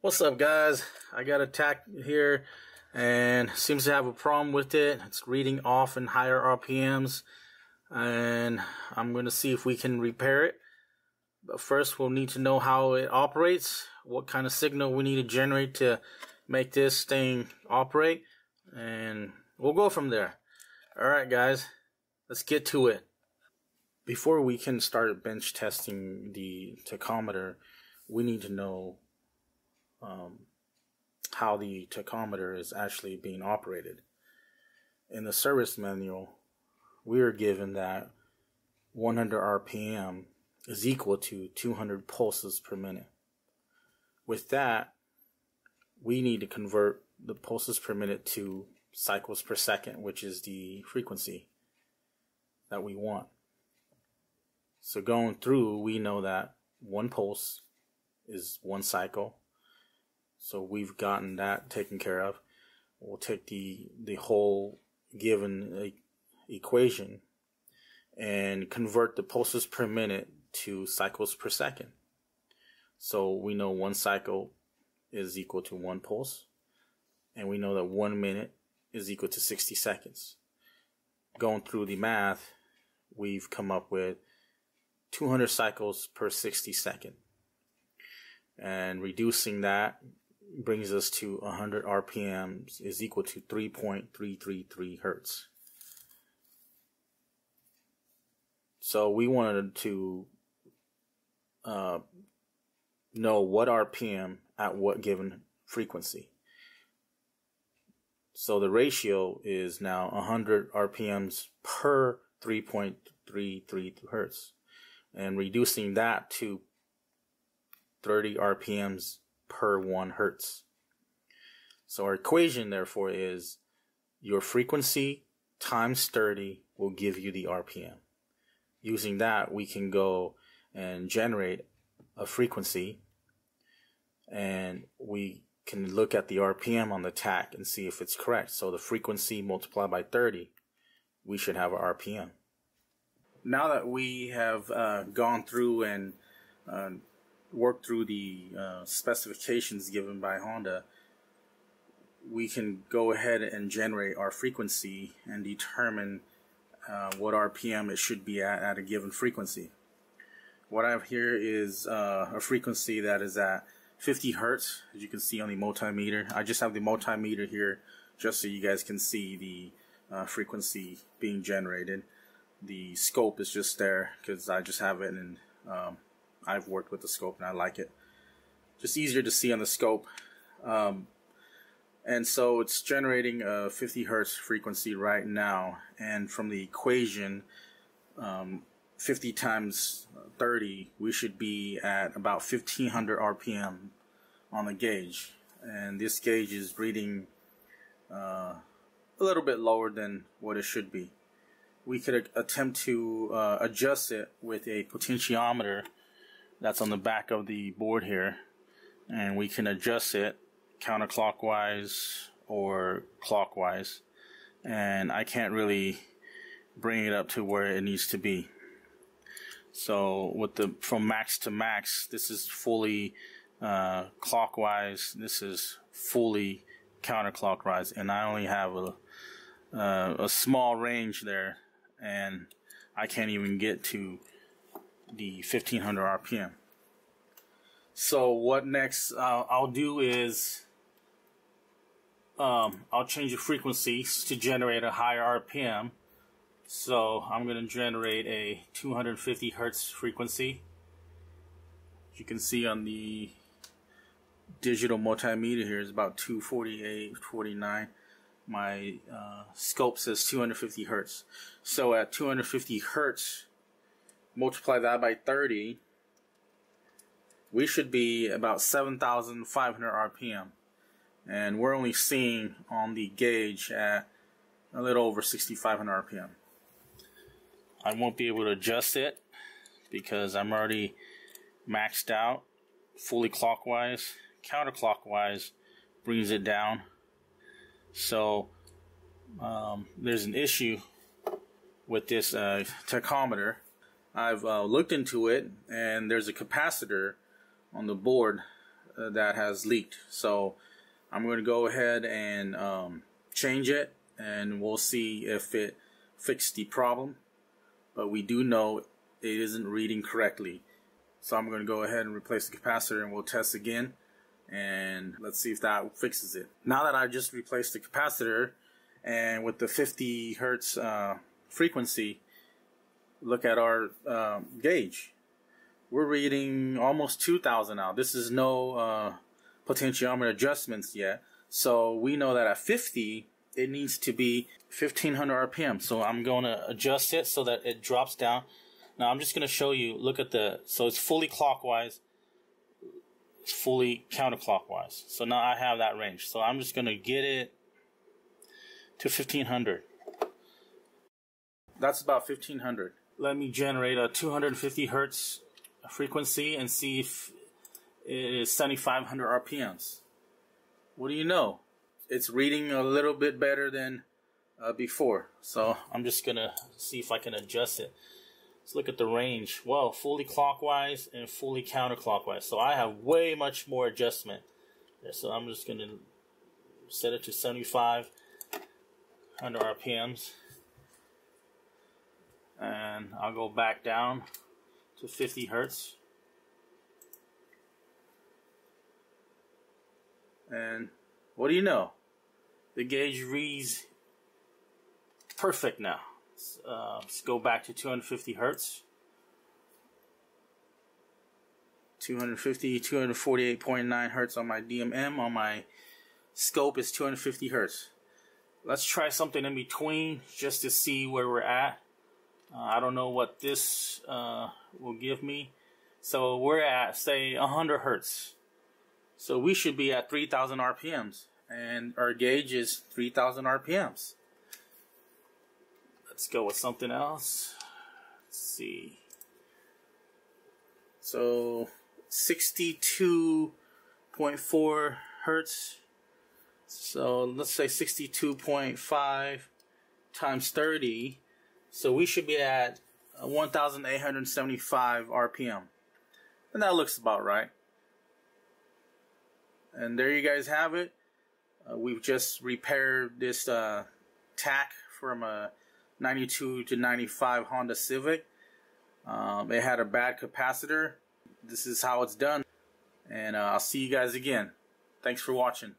What's up guys? I got a tach here and seems to have a problem with it. It's reading off in higher RPMs and I'm going to see if we can repair it. But first we'll need to know how it operates, what kind of signal we need to generate to make this thing operate and we'll go from there. Alright guys, let's get to it. Before we can start bench testing the tachometer, we need to know um, how the tachometer is actually being operated. In the service manual, we are given that 100 RPM is equal to 200 pulses per minute. With that, we need to convert the pulses per minute to cycles per second, which is the frequency that we want. So going through, we know that one pulse is one cycle. So we've gotten that taken care of. We'll take the the whole given equation and convert the pulses per minute to cycles per second. So we know one cycle is equal to one pulse, and we know that one minute is equal to 60 seconds. Going through the math, we've come up with 200 cycles per 60 second. And reducing that brings us to 100 RPMs is equal to 3.333 hertz. So we wanted to uh, know what RPM at what given frequency. So the ratio is now 100 RPMs per 3.33 hertz and reducing that to 30 RPMs per 1 hertz. So our equation therefore is your frequency times 30 will give you the RPM. Using that we can go and generate a frequency and we can look at the RPM on the tach and see if it's correct. So the frequency multiplied by 30, we should have an RPM. Now that we have uh, gone through and uh, worked through the uh, specifications given by Honda, we can go ahead and generate our frequency and determine uh, what RPM it should be at at a given frequency. What I have here is uh, a frequency that is at 50 hertz, as you can see on the multimeter. I just have the multimeter here just so you guys can see the uh, frequency being generated. The scope is just there because I just have it and um, I've worked with the scope and I like it. Just easier to see on the scope. Um, and so it's generating a 50 hertz frequency right now. And from the equation, um, 50 times 30, we should be at about 1500 RPM on the gauge. And this gauge is reading uh, a little bit lower than what it should be. We could attempt to uh, adjust it with a potentiometer that's on the back of the board here. And we can adjust it counterclockwise or clockwise. And I can't really bring it up to where it needs to be. So with the from max to max, this is fully uh, clockwise. This is fully counterclockwise, and I only have a uh, a small range there, and I can't even get to the 1500 RPM. So what next uh, I'll do is um, I'll change the frequencies to generate a higher RPM so I'm going to generate a 250 hertz frequency. As you can see on the digital multimeter here is about 248, 49. My uh, scope says 250 hertz. So at 250 hertz, multiply that by 30, we should be about 7,500 RPM. And we're only seeing on the gauge at a little over 6,500 RPM. I won't be able to adjust it because I'm already maxed out fully clockwise. Counterclockwise brings it down. So um, there's an issue with this uh, tachometer. I've uh, looked into it and there's a capacitor on the board uh, that has leaked. So I'm going to go ahead and um, change it and we'll see if it fixed the problem. But we do know it isn't reading correctly. So I'm going to go ahead and replace the capacitor and we'll test again and let's see if that fixes it. Now that I've just replaced the capacitor and with the 50 hertz uh, frequency, look at our um, gauge. We're reading almost 2,000 now. This is no uh, potentiometer adjustments yet. So we know that at 50, it needs to be 1500 RPM. So I'm going to adjust it so that it drops down. Now I'm just going to show you, look at the, so it's fully clockwise, it's fully counterclockwise. So now I have that range. So I'm just going to get it to 1500. That's about 1500. Let me generate a 250 hertz frequency and see if it is 7500 RPMs. What do you know? It's reading a little bit better than uh, before. So I'm just gonna see if I can adjust it. Let's look at the range. Well, fully clockwise and fully counterclockwise. So I have way much more adjustment. So I'm just gonna set it to 75 under RPMs. And I'll go back down to 50 hertz. And what do you know? The gauge reads perfect now. Uh, let's go back to 250 hertz. 250, 248.9 hertz on my DMM. On my scope is 250 hertz. Let's try something in between just to see where we're at. Uh, I don't know what this uh, will give me. So we're at, say, 100 hertz. So we should be at 3,000 RPMs. And our gauge is 3,000 RPMs. Let's go with something else. Let's see. So 62.4 hertz. So let's say 62.5 times 30. So we should be at 1,875 RPM. And that looks about right. And there you guys have it. Uh, we've just repaired this uh, tach from a 92 to 95 Honda Civic. Um, it had a bad capacitor. This is how it's done. And uh, I'll see you guys again. Thanks for watching.